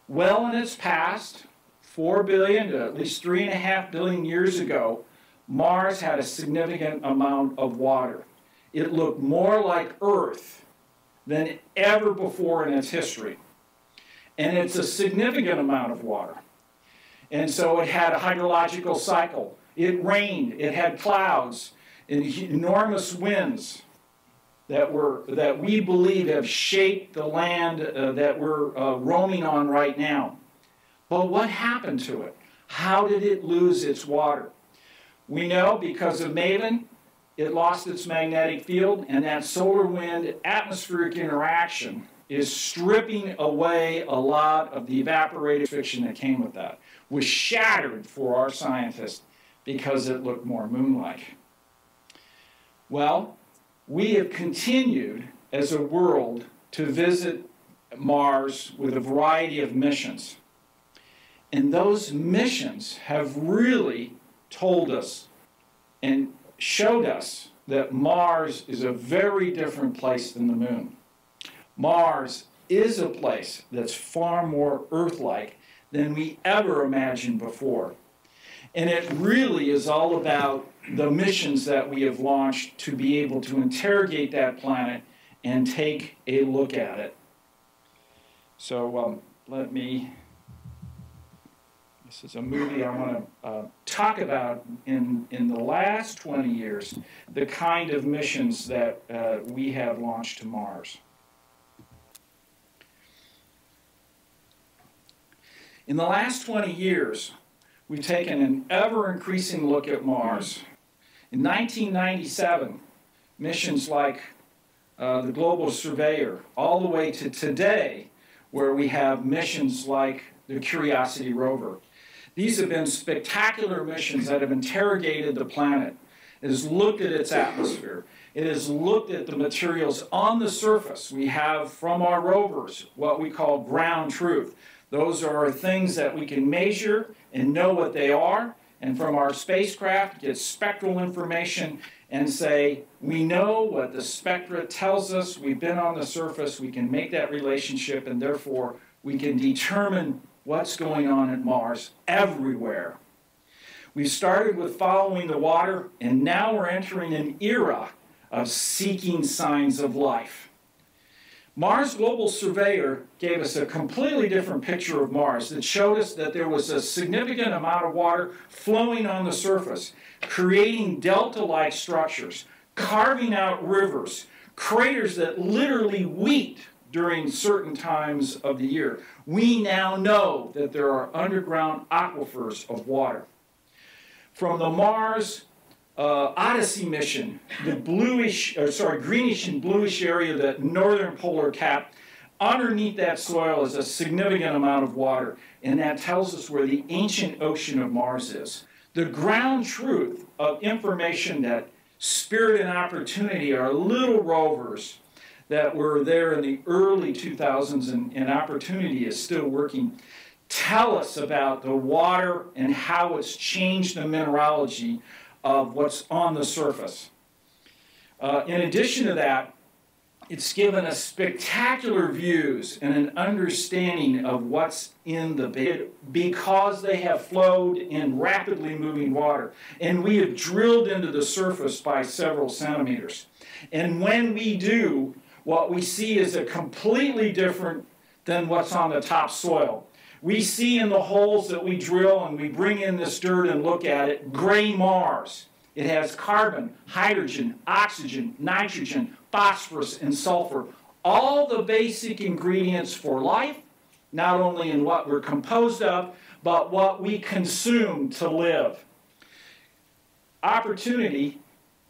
Well, in its past, 4 billion to at least 3.5 billion years ago, Mars had a significant amount of water. It looked more like Earth than ever before in its history. And it's a significant amount of water. And so it had a hydrological cycle. It rained, it had clouds, and enormous winds that were that we believe have shaped the land uh, that we're uh, roaming on right now. But what happened to it? How did it lose its water? We know because of Maven, it lost its magnetic field, and that solar wind atmospheric interaction is stripping away a lot of the evaporated fiction that came with that. Was shattered for our scientists because it looked more moon-like. Well, we have continued as a world to visit Mars with a variety of missions. And those missions have really told us and showed us that Mars is a very different place than the moon. Mars is a place that's far more Earth like than we ever imagined before. And it really is all about the missions that we have launched to be able to interrogate that planet and take a look at it. So um, let me, this is a movie I want to uh, talk about in, in the last 20 years, the kind of missions that uh, we have launched to Mars. In the last 20 years, we've taken an ever increasing look at Mars in 1997, missions like uh, the Global Surveyor, all the way to today, where we have missions like the Curiosity rover. These have been spectacular missions that have interrogated the planet. It has looked at its atmosphere. It has looked at the materials on the surface. We have from our rovers what we call ground truth. Those are things that we can measure and know what they are and from our spacecraft get spectral information and say, we know what the spectra tells us, we've been on the surface, we can make that relationship, and therefore we can determine what's going on at Mars everywhere. We started with following the water, and now we're entering an era of seeking signs of life. Mars Global Surveyor gave us a completely different picture of Mars that showed us that there was a significant amount of water flowing on the surface, creating delta-like structures, carving out rivers, craters that literally weep during certain times of the year. We now know that there are underground aquifers of water. From the Mars uh, Odyssey mission, the bluish, or sorry, greenish and bluish area, the northern polar cap, underneath that soil is a significant amount of water, and that tells us where the ancient ocean of Mars is. The ground truth of information that Spirit and Opportunity are little rovers that were there in the early 2000s and, and Opportunity is still working tell us about the water and how it's changed the mineralogy of what's on the surface. Uh, in addition to that, it's given us spectacular views and an understanding of what's in the bed because they have flowed in rapidly moving water. And we have drilled into the surface by several centimeters. And when we do, what we see is a completely different than what's on the top soil. We see in the holes that we drill and we bring in this dirt and look at it, gray Mars. It has carbon, hydrogen, oxygen, nitrogen, phosphorus, and sulfur. All the basic ingredients for life, not only in what we're composed of, but what we consume to live. Opportunity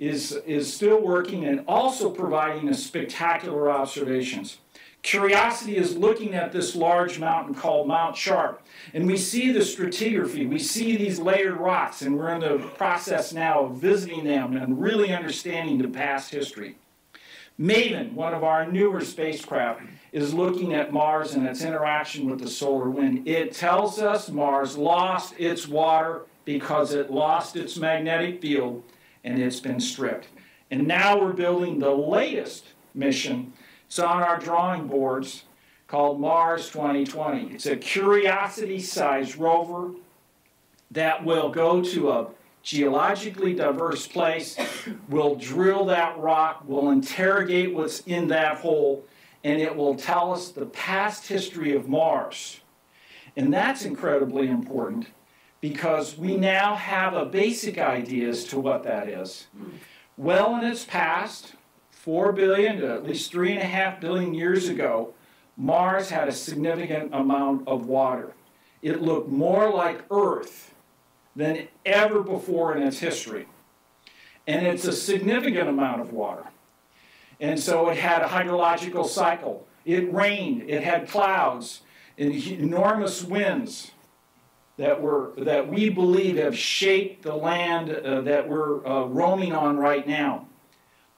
is, is still working and also providing us spectacular observations. Curiosity is looking at this large mountain called Mount Sharp, and we see the stratigraphy, we see these layered rocks, and we're in the process now of visiting them and really understanding the past history. MAVEN, one of our newer spacecraft, is looking at Mars and its interaction with the solar wind. It tells us Mars lost its water because it lost its magnetic field and it's been stripped. And now we're building the latest mission. It's on our drawing boards called Mars 2020. It's a curiosity sized rover that will go to a geologically diverse place, will drill that rock, will interrogate what's in that hole, and it will tell us the past history of Mars. And that's incredibly important because we now have a basic idea as to what that is. Well, in its past, 4 billion to at least 3.5 billion years ago, Mars had a significant amount of water. It looked more like Earth than ever before in its history. And it's a significant amount of water. And so it had a hydrological cycle. It rained, it had clouds, and enormous winds that were that we believe have shaped the land uh, that we're uh, roaming on right now.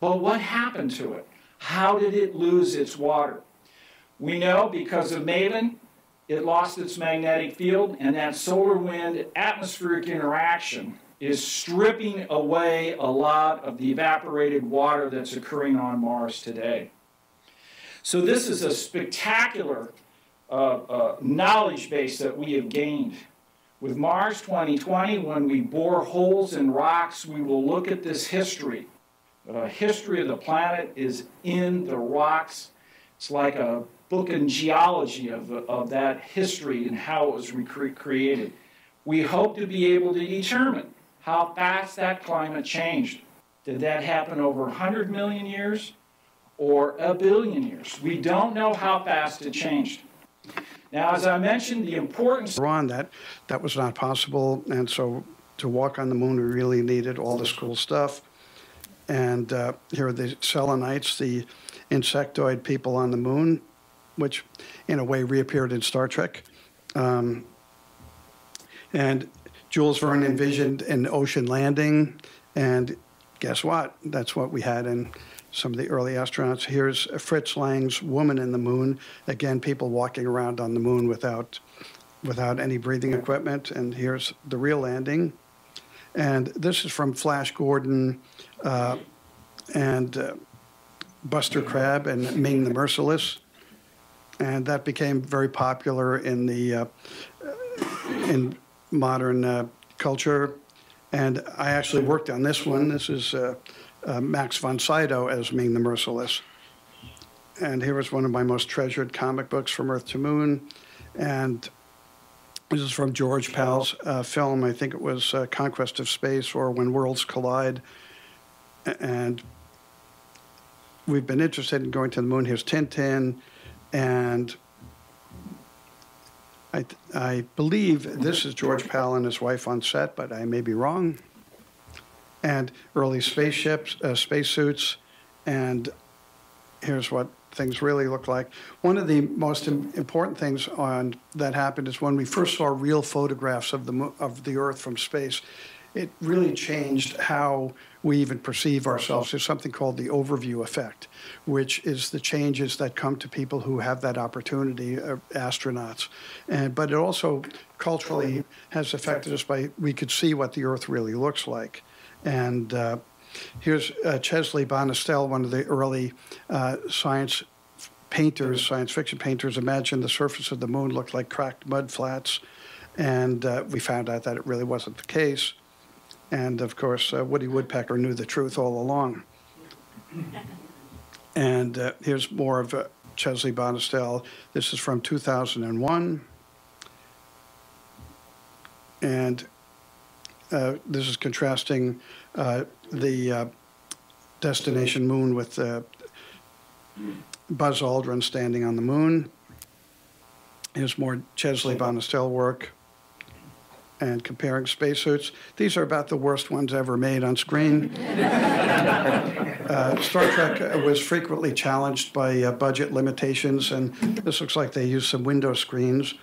But what happened to it? How did it lose its water? We know because of Maven, it lost its magnetic field, and that solar wind atmospheric interaction is stripping away a lot of the evaporated water that's occurring on Mars today. So, this is a spectacular uh, uh, knowledge base that we have gained. With Mars 2020, when we bore holes in rocks, we will look at this history. The history of the planet is in the rocks. It's like a book in geology of, of that history and how it was created. We hope to be able to determine how fast that climate changed. Did that happen over 100 million years or a billion years? We don't know how fast it changed. Now, as I mentioned, the importance. On that, that was not possible, and so to walk on the moon, we really needed all this cool stuff. And uh, here are the selenites, the insectoid people on the moon, which in a way reappeared in Star Trek. Um, and Jules Verne envisioned an ocean landing, and guess what? That's what we had in some of the early astronauts. Here's Fritz Lang's Woman in the Moon. Again, people walking around on the moon without, without any breathing equipment. And here's the real landing. And this is from Flash Gordon uh, and uh, Buster Crabbe and Ming the Merciless. And that became very popular in the uh, in modern uh, culture. And I actually worked on this one. This is uh, Max von Sydow as Ming the Merciless. And here is one of my most treasured comic books, From Earth to Moon. And this is from George Pal's uh, film, I think it was uh, Conquest of Space or When Worlds Collide. And we've been interested in going to the moon. Here's Tintin. And I, I believe this is George Pal and his wife on set, but I may be wrong and early spaceships, uh, spacesuits, and here's what things really look like. One of the most important things on that happened is when we first saw real photographs of the of the Earth from space. It really changed how we even perceive ourselves. There's something called the overview effect, which is the changes that come to people who have that opportunity, uh, astronauts. And but it also culturally has affected us by we could see what the Earth really looks like. And uh, here's uh, Chesley Bonestell, one of the early uh, science painters, science fiction painters, imagined the surface of the moon looked like cracked mud flats. And uh, we found out that it really wasn't the case. And of course, uh, Woody Woodpecker knew the truth all along. And uh, here's more of Chesley Bonestell. This is from 2001. And uh, this is contrasting uh, the uh, Destination Moon with uh, Buzz Aldrin standing on the moon. Here's more Chesley Bonestell work and comparing spacesuits. These are about the worst ones ever made on screen. Uh, Star Trek was frequently challenged by uh, budget limitations, and this looks like they used some window screens.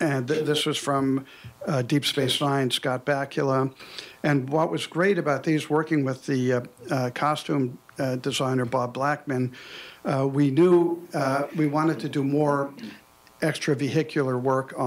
And th- this was from uh, Deep Space Nine, Scott Bakula. And what was great about these, working with the uh, uh, costume uh, designer Bob Blackman, uh, we knew uh, we wanted to do more extravehicular work on.